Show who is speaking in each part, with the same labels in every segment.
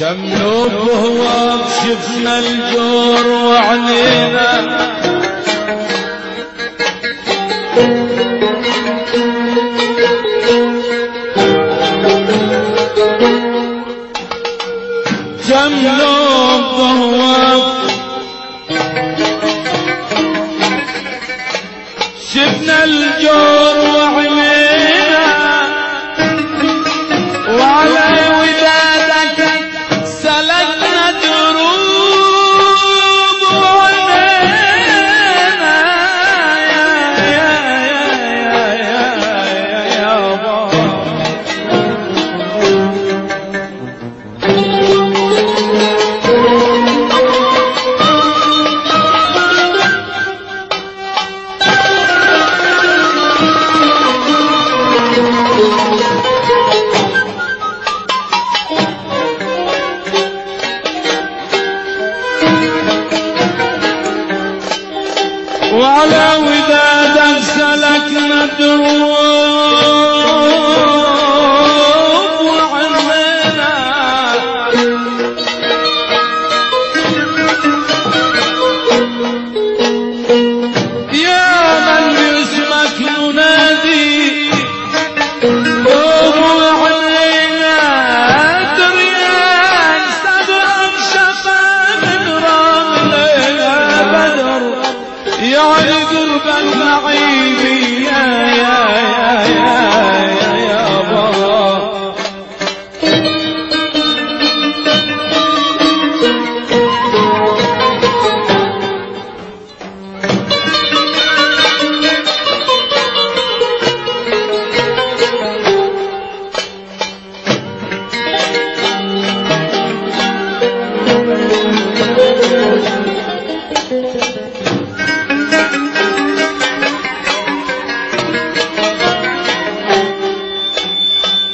Speaker 1: شملوك وهو شفنا الجور وعنينا. شملوك وهو شفنا الجور وعلى ودادك سلكنا دروب النعيم يا يا يا يا يا يا.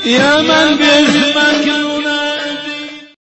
Speaker 1: يا من باسمك